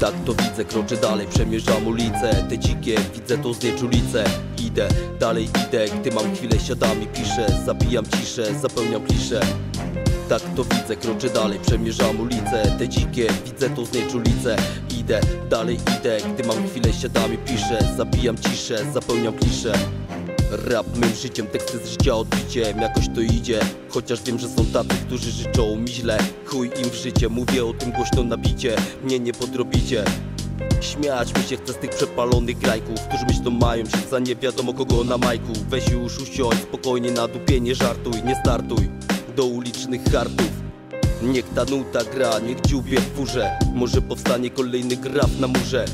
Tak to widzę, kroczę dalej, przemierzam ulice. Te dzikie, widzę to znieczulice Idę, dalej idę, gdy mam chwilę siadam i piszę. Zabijam ciszę, zapełniam klisze. Tak to widzę, kroczę dalej, przemierzam ulice. Te dzikie, widzę to znieczulice Idę, dalej idę, gdy mam chwilę siadam i piszę. Zabijam ciszę, zapełniam klisze Rap mym życiem, teksty z życia odbiciem Jakoś to idzie, chociaż wiem, że są tacy, którzy życzą mi źle. Chuj im w życie, mówię o tym głośno nabicie Mnie nie podrobicie. Śmiać mi się chce z tych przepalonych grajków Którzy myślą mają się za nie wiadomo kogo na majku. Weź już usiądź, spokojnie na dupie nie żartuj, nie startuj Do ulicznych hartów. Niech ta nuta gra, niech dziubie w furze. Może powstanie kolejny graf na murze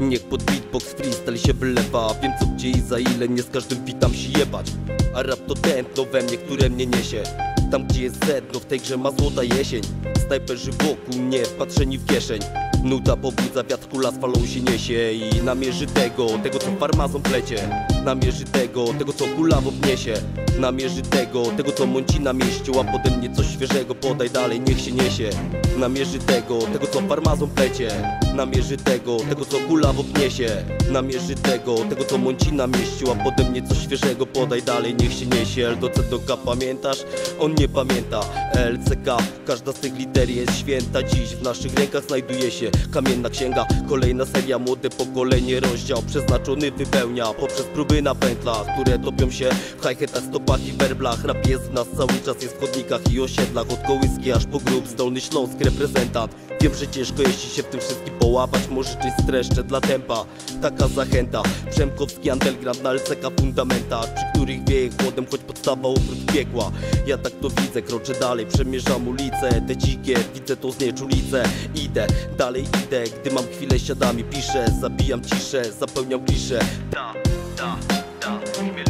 Niech pod beatbox freestyle się wylewa. Wiem co gdzie i za ile, nie z każdym witam się jebać. A rap to tętno we mnie, które mnie niesie. Tam gdzie jest sedno, w tej grze ma złota jesień. Snajperzy wokół mnie, patrzeni w kieszeń Nuda pobudza, wiatr kula z falą się niesie I namierzy tego, tego co farmazon plecie. Namierzy tego, tego co kula w obniesie Namierzy tego, tego co mąci na mieściu A pode mnie coś świeżego podaj dalej, niech się niesie. Namierzy tego, tego co farmazon plecie. Namierzy tego, tego co kula w obniesie Namierzy tego, tego co mąci na mieściu A pode mnie coś świeżego podaj dalej, niech się niesie. L C K pamiętasz? On nie pamięta. LCK, każda z tych liter jest święta. Dziś w naszych rękach znajduje się kamienna księga Kolejna seria, młode pokolenie rozdział Przeznaczony wypełnia poprzez próby na pętlach Które topią się w hi-hatach, stopach i werblach. Rap jest w nas cały czas, jest w chodnikach i osiedlach Od kołyski aż po grób, Zdolny Śląsk reprezentant. Wiem, że ciężko jeśli się w tym wszystkim połapać Może czyś streszczę dla tempa. Taka zachęta Przemkowski underground na LCK fundamentach Przy których wieje chłodem, choć podstawa oprócz piekła. Ja tak to widzę, kroczę dalej Przemierzam ulice, te dzikie Widzę to znieczulicę. Idę, dalej dalej idę. Gdy mam chwilę siadam i piszę. Zabijam ciszę, zapełniam kliszę. Da, da, da, imię